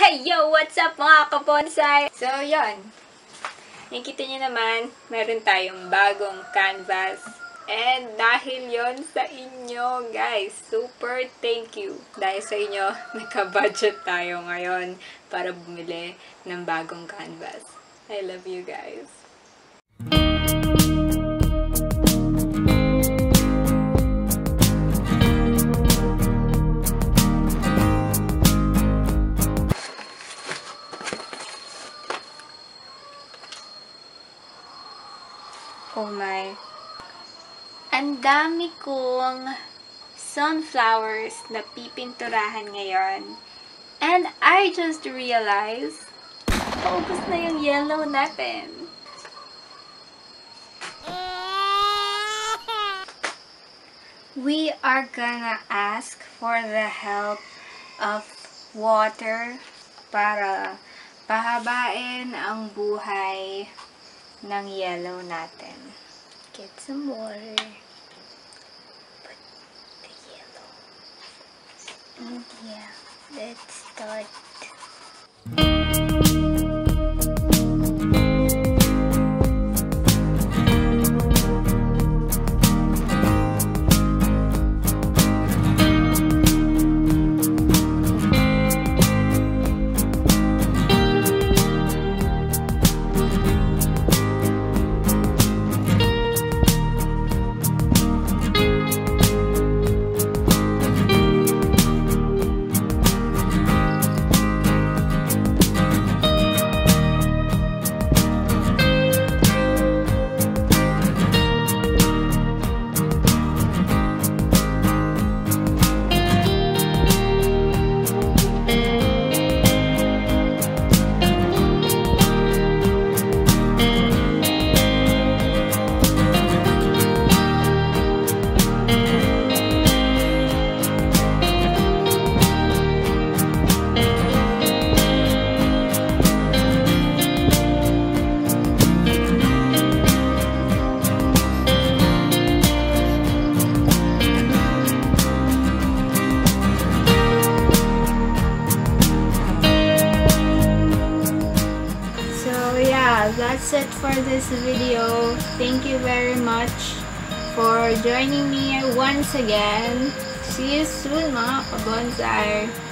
Hey yo! What's up mga kabonsai? So, yon. Nakikita niyo naman, meron tayong bagong canvas. And dahil yon sa inyo, guys, super thank you. Dahil sa inyo, nagka-budget tayo ngayon para bumili ng bagong canvas. I love you guys. Oh my. Ang dami kong sunflowers na pipinturahan ngayon. And I just realized, focus na yung yellow natin. We are gonna ask for the help of water para pahabain ang buhay ng yellow natin. Get some water. Put the yellow. And yeah, that's it for this video. Thank you very much for joining me once again. See you soon mga kabonsai!